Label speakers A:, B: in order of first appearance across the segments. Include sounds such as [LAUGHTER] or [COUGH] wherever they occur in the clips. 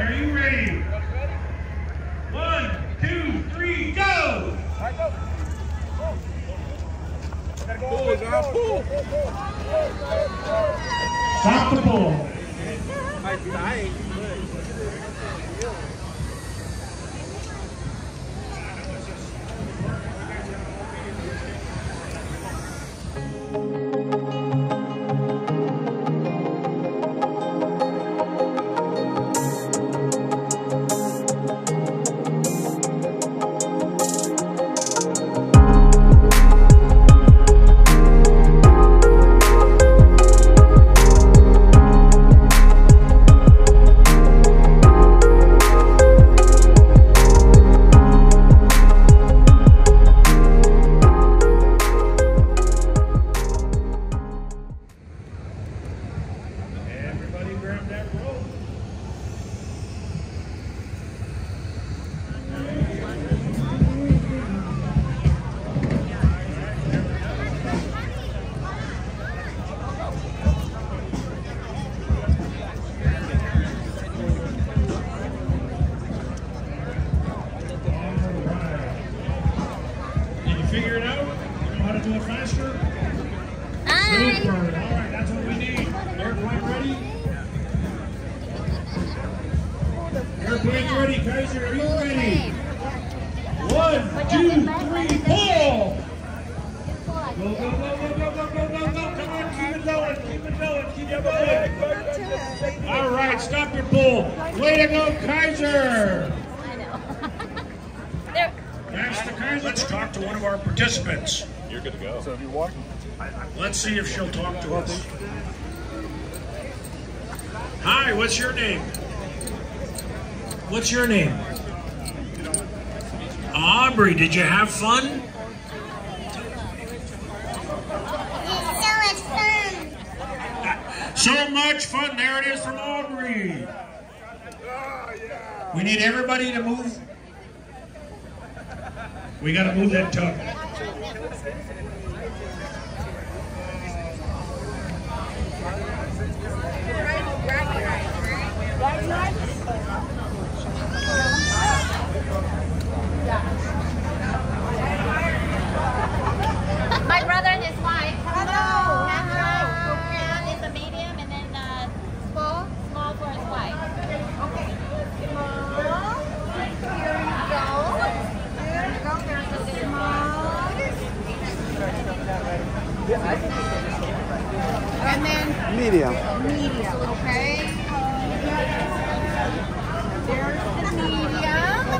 A: are you ready? One, two, three, go!
B: Pull, John, pull.
A: Stop the. Airplane ready, Kaiser. Are you ready? One, two, three, pull! Go, go, go, go, go, go, go, go, go. Come on, keep it going, keep it going, keep it going. All right, stop your pull. Way to go, Kaiser.
C: I know.
A: That's the Kaiser. Let's talk to one of our participants.
B: You're good to go. So if you walk,
A: Let's see if she'll talk to us. Hi, what's your name? What's your name? Aubrey, did you have fun? So much fun. So much fun. There it is from Aubrey. We need everybody to move. We got to move that tub.
C: My brother and his wife. Hello. And it's a medium, and then uh, small, small for his wife.
D: Okay. Small. Here you go. Here you go. There's a small. And then
E: Medium.
D: medium, okay? There's the medium.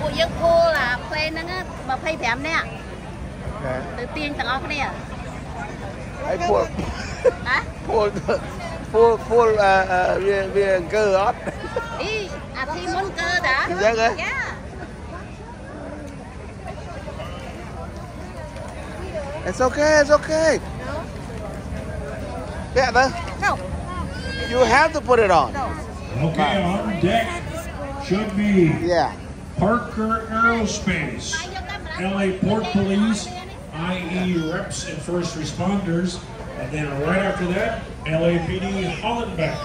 C: ពួកយើងគួរអាផ្លេហ្នឹង25នាក់ទៅទាញទាំងអស់គ្នា
E: ហើយ
C: ពួ
E: កហ៎ពួកពួកពួកវាវា
C: អង្គើអត់អីអាធីមុនកើតា
E: អញ្ចឹងហ៎
C: អេ
E: សអូខេអេសអូខេពាក់ទៅ
D: No.
E: You have to put it on. No.
A: Okay, on deck should be.
E: Yeah.
A: Parker Aerospace, LA Port Police, IE reps and first responders, and then right after that, LAPD Hollenbeck.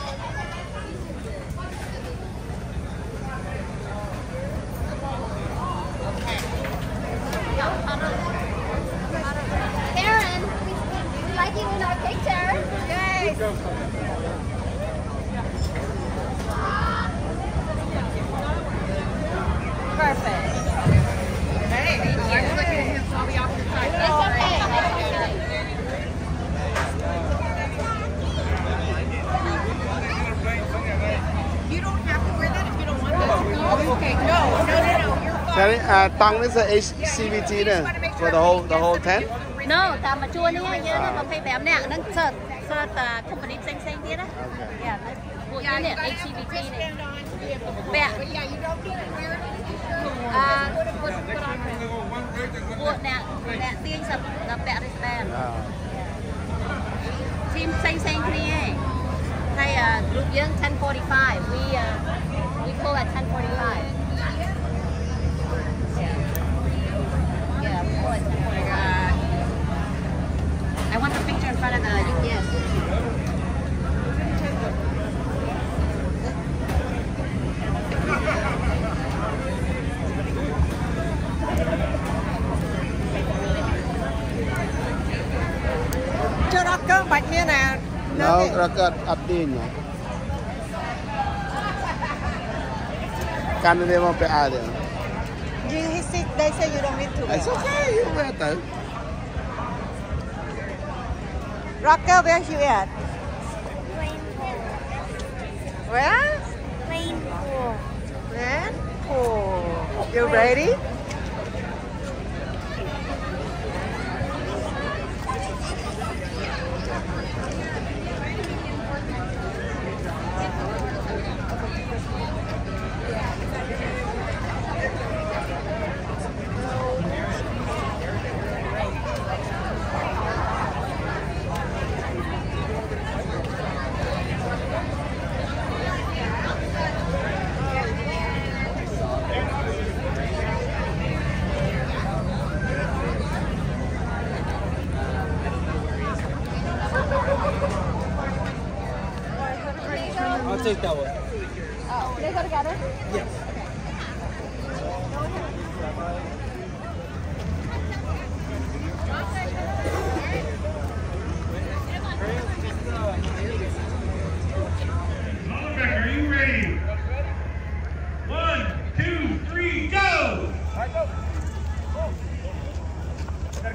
C: Karen we like you in our picture
D: Yay.
E: uh, tong is a CVT then for the whole the whole tent?
C: No, តែមួយជួរនេះយើង25នាក់ហ្នឹងសិតសិតតា company ផ្សេងផ្សេងទៀតណាយ៉ាពួកយើងនេះ HCVT នេះ
D: ពាក់អឺពួកពួកអ្ន
C: កអ្នកទាញសិតដល់ពាក់ wristband ធីមផ្សេងផ្សេងគ្នាឯងហើយ group យើង1045 we uh, we call at 1045
D: nó
E: nó có ập đi nhỉ can đi mà phải
D: You he they say you don't need to wear.
E: it's okay you wear tự
D: Rocker, where you at? Where?
F: Rainbow.
D: Rainbow. You ready?
B: I'll take that one.
C: Oh, they go together?
A: Hollenbeck, are you ready? One, two, three, go!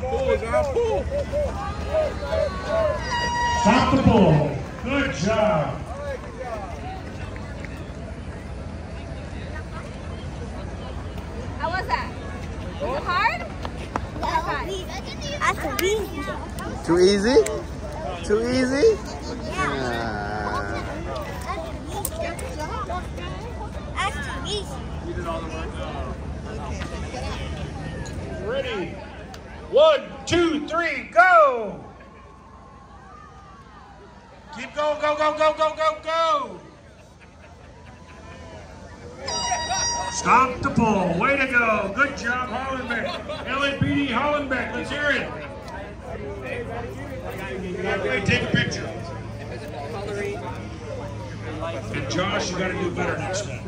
B: Pull, John, pull.
A: Stop the bull. Good job.
C: How was that? Was it hard?
F: That's
E: too easy too easy.
F: That's easy.
A: Ready? One, two, three, go! Keep going, go, go, go, go, go, go! Stop the pull. Way to go. Good job, Hollenbeck. LAPD Hollenbeck. Let's hear it. Wait, take a picture. And Josh, you got to do better next time.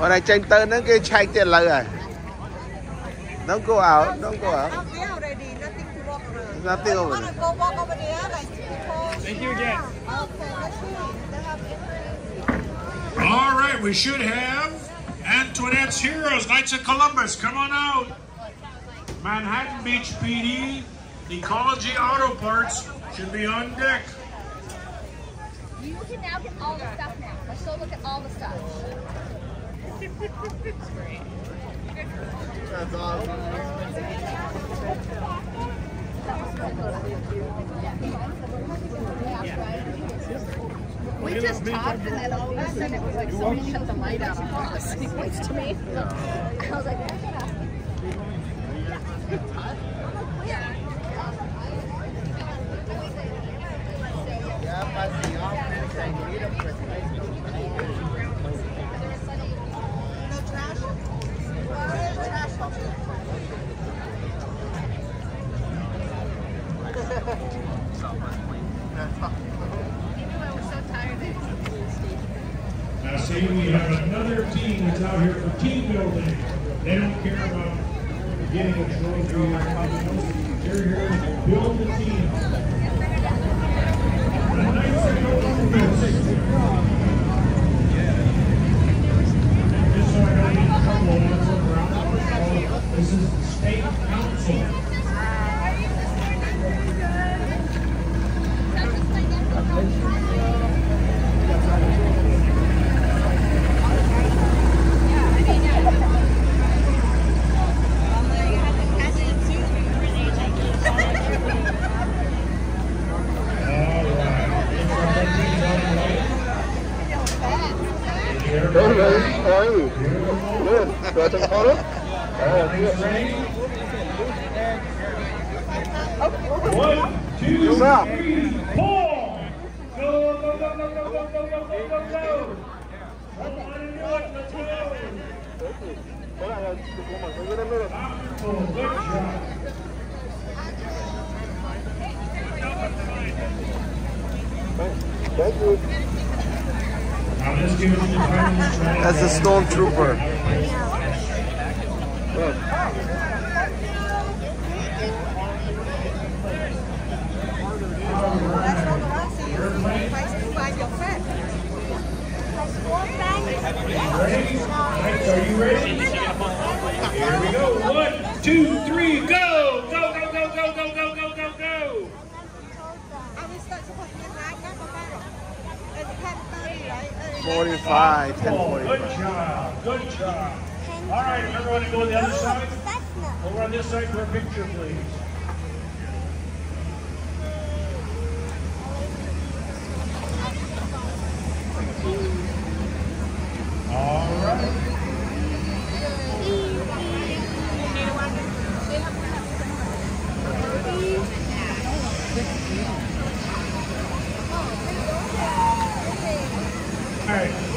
E: ở đây tranh tới nó cái chạy tiền lời rồi don't go out don't go out
D: Out there already, nothing to walk around.
E: Nothing
D: Oh, you
E: over
D: wanna
E: there.
D: go walk over there like people?
A: Thank you again.
D: Okay, let's see. They have different-
A: All right, we should have Antoinette's Heroes, Knights of Columbus. Come on out. Manhattan Beach PD, Ecology Auto Parts should be on deck.
C: You can now get all the stuff now. Let's go look at all the stuff. [LAUGHS] We just talked and then all of a sudden it was like somebody shut the light out on us. He points to me. I was like,
A: see, we have another team that's out here for team building. They don't care about getting a trophy or anything. They're here to build the team. Just so I don't get in trouble, for. This is the state council. Guys. How are you?
E: Good. Do
A: I take a photo? One, two, three, four. Go, go, go, go, go, go, go, go, go, go, go. Thank you. That's a stormtrooper. Ready?
E: Forty-five, ten
A: good job. Good job. All right, everyone go to the other side. Over on this side for a picture, please.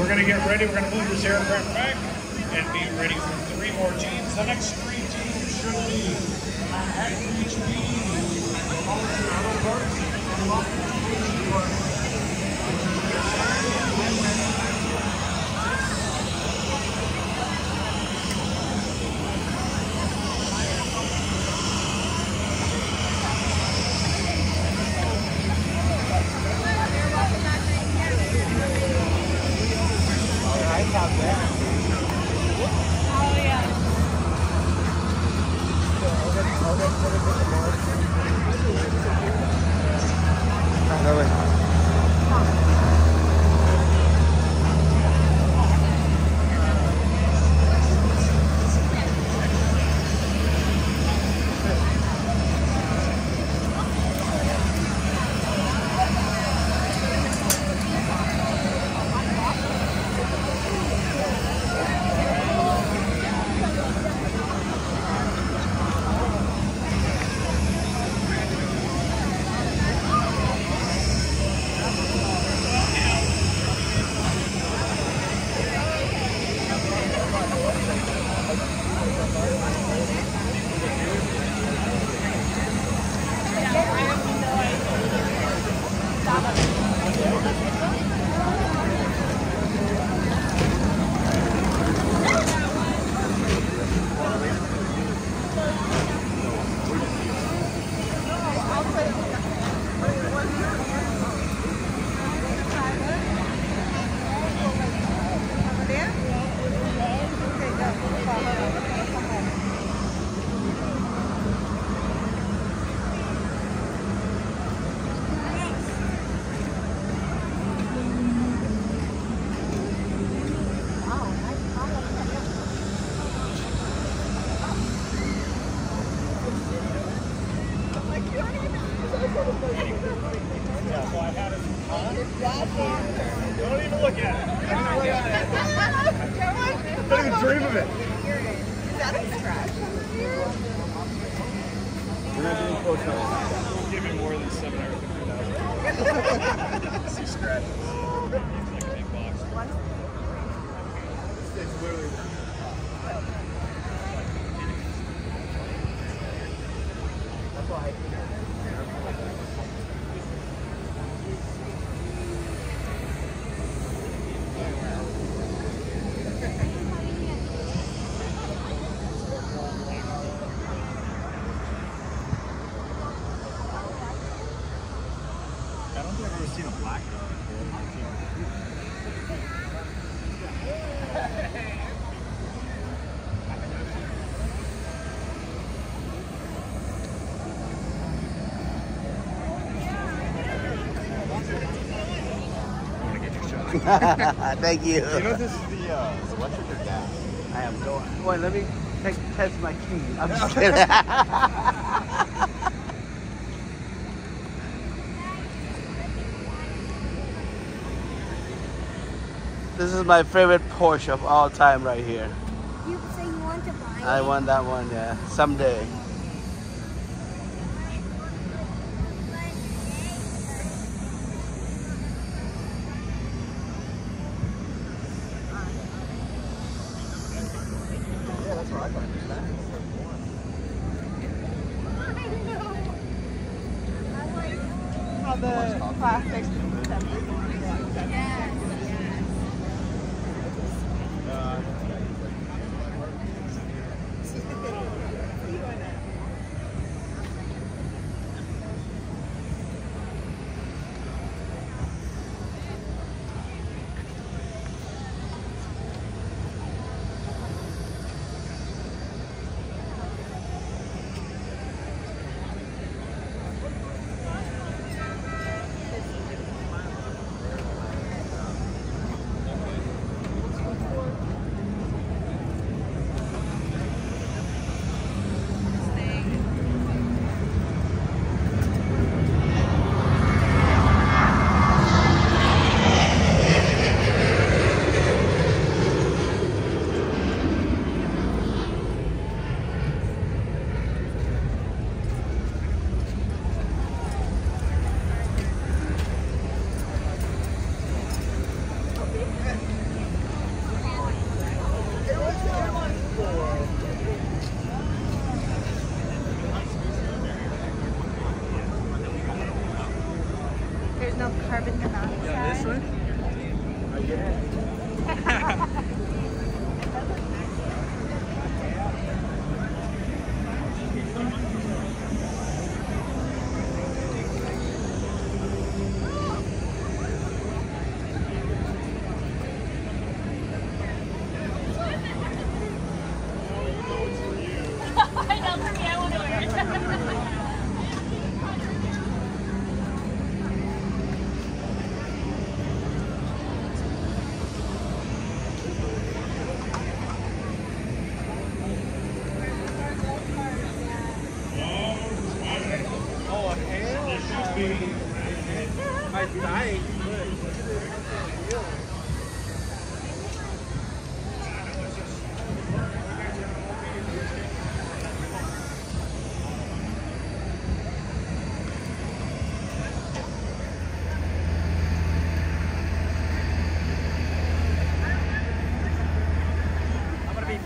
A: We're gonna get ready. We're gonna move this aircraft back and be ready for three more teams. The next three teams should be HB, Don't I don't think I've ever seen a black [LAUGHS]
E: Thank you.
B: You know this is the uh, electric or gas?
E: I have no. Wait, let me take, test my key. I'm [LAUGHS] just kidding. [LAUGHS] this is my favorite Porsche of all time right here.
F: You say you want to buy
E: I want that one, yeah. Someday.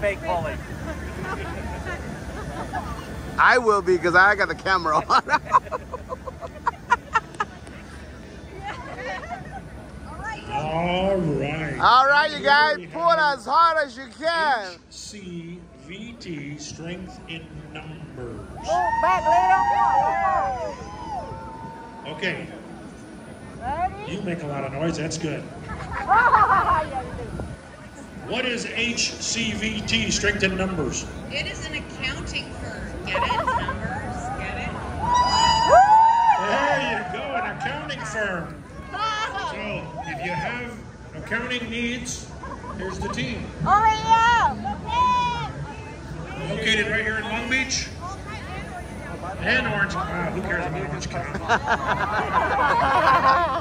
B: Fake Polly.
E: I will be because I got the camera on. [LAUGHS]
A: all right.
E: All right, you guys, pull it as hard as you can.
A: HCVT, strength in numbers.
D: Oh, back, lay
A: Okay,
D: Ready?
A: you make a lot of noise, that's good. [LAUGHS]
D: yeah, you do.
A: What is HCVT, strength in numbers?
G: It is an accounting firm. Get it? Numbers. Get it?
A: There you go, an accounting firm. So, if you have accounting needs, here's the team.
D: Hurry up!
A: Located right here in Long Beach and Orange. Wow, who cares about Orange County? [LAUGHS]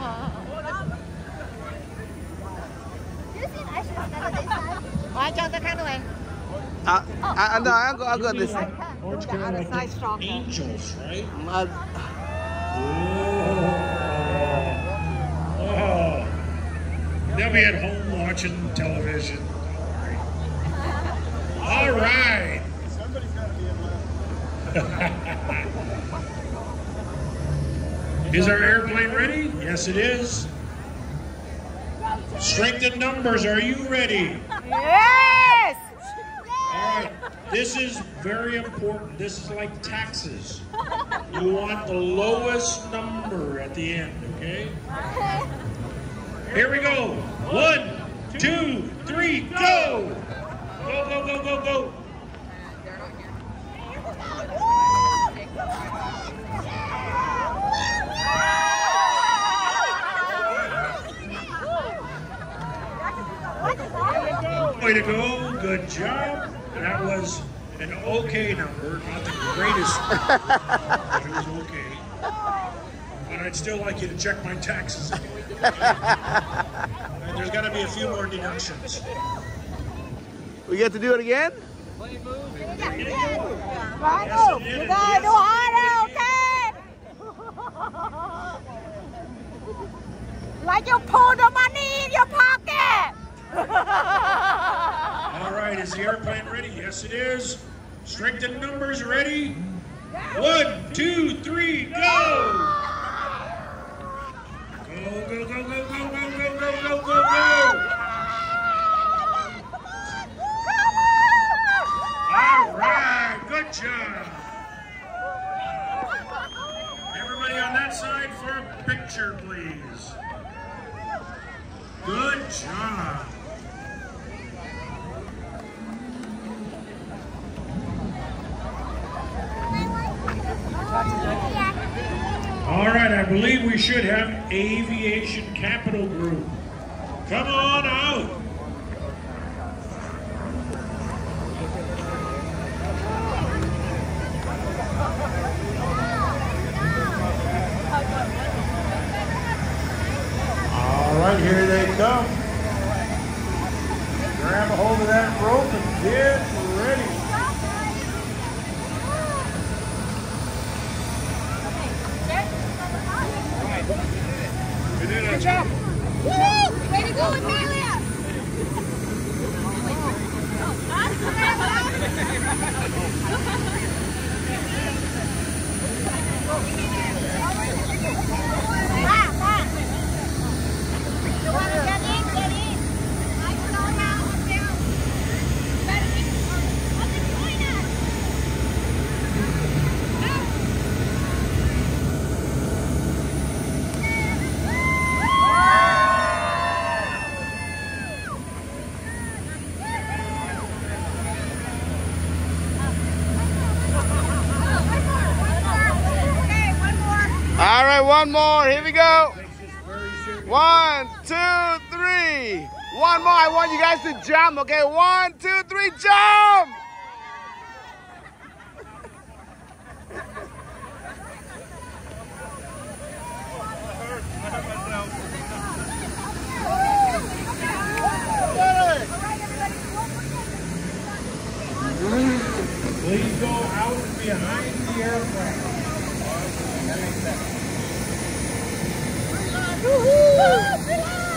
E: Uh, I, no, I'll go, I'll go this.
A: Orange
D: Look
A: County
D: at
A: like
D: the side
A: the
D: strong.
A: angels, right?
E: Uh,
A: Oh, they'll be at home watching television. All right.
B: Somebody's gotta be in [LAUGHS]
A: Is our airplane ready? Yes, it is. Strength in numbers, are you ready?
D: Yes!
A: This is very important. This is like taxes. You want the lowest number at the end, okay? Here we go. One, two, three, go! Go, go, go, go, go. Way to go. Good job. That was an okay number, not the greatest, but it was okay. But I'd still like you to check my taxes. And there's got to be a few more deductions.
E: we get to do it again?
D: Right move. You gotta do harder, okay? like you pulled the money in your pocket.
A: All right, is the airplane ready? Yes, it is. Strength in numbers ready? One, All right, I believe we should have Aviation Capital Group. Come on out. All right, here they come. Grab a hold of that rope and get ready.
D: Good job. Woo! Way to go, Amelia!
F: Ba, ba. You want to get in? Get in. I don't know now. Down. Better be. What's it going at?
D: Okay, one more.
E: All right, one more. Here we go. One, two, three. One more. I want you guys to jump. Okay, one, two, three, jump.
A: Please go out behind the airplane.
F: Uhul! Uhul!